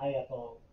ありがとう。